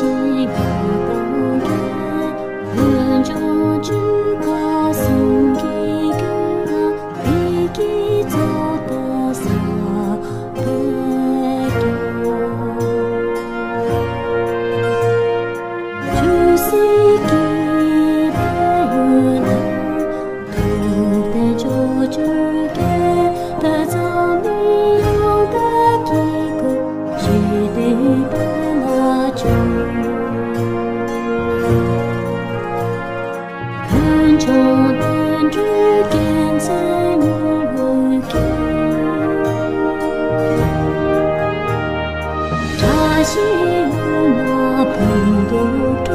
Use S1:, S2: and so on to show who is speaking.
S1: Cái 玛哈贝堪。